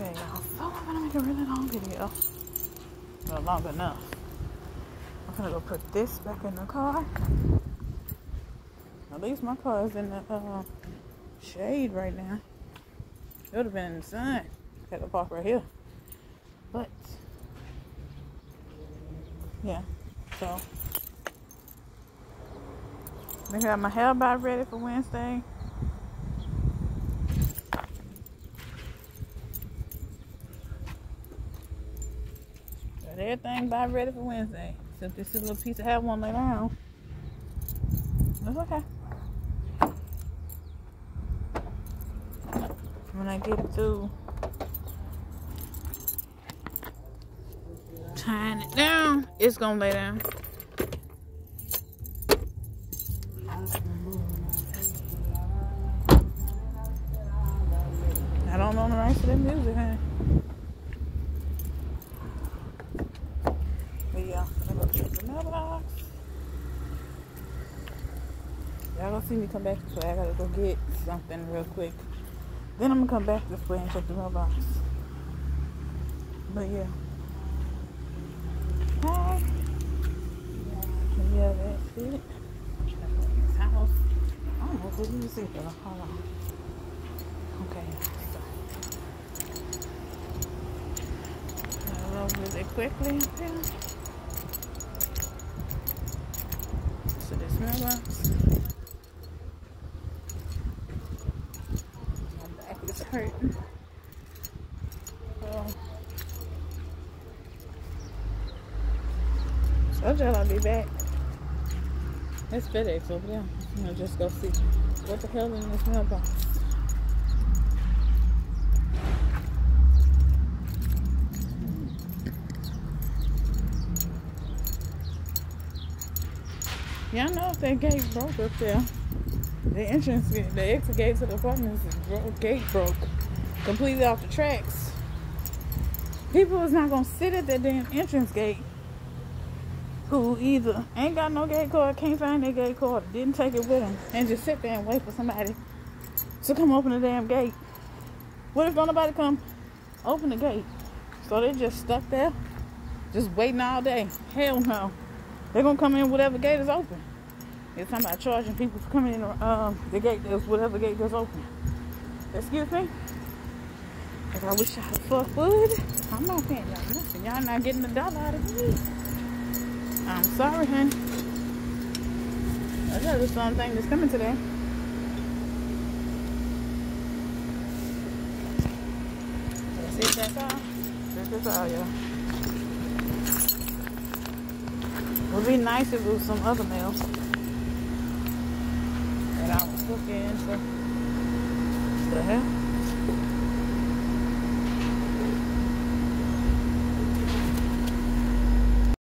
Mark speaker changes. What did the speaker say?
Speaker 1: Okay. So I'm gonna make a really long video. Well, long enough. I'm gonna go put this back in the car. At least my car is in the uh, shade right now. It would have been in the sun. Had to park right here. But yeah, so I got my hair about ready for Wednesday. Got everything by ready for Wednesday. Except this little piece of have one lay down. That's okay. When I get through tying it down, it's gonna lay down. I don't know the rest of the music, huh? But yeah, Mailbox. Y'all gonna see me come back this way. I gotta go get something real quick. Then I'm gonna come back this way and check the mailbox. But yeah. Hi. Yeah, that's it. House. I don't know we can see it. Hold on. Okay. So. Go really quickly. Yeah. So this. My back is hurting. So. Told y'all I'll be back. It's FedEx over there. I'm gonna just go see what the hell in this mailbox. Y'all know if that gate broke up there. The entrance, gate, the exit gate to the apartments broke, gate broke. Completely off the tracks. People is not gonna sit at that damn entrance gate who either ain't got no gate card, can't find their gate card, didn't take it with them, and just sit there and wait for somebody to come open the damn gate. What if nobody come open the gate? So they just stuck there, just waiting all day. Hell no. They're gonna come in whatever gate is open. It's talking about charging people for coming in um, the gate that's whatever gate that's open. Excuse me? If I wish I the fuck would, I'm not paying y'all nothing. Y'all not getting a dollar out of me. I'm sorry, honey. That's the same thing that's coming today. That's it, that's all. That's all, y'all. Would be nice if it was some other mail that I was looking for. The hell?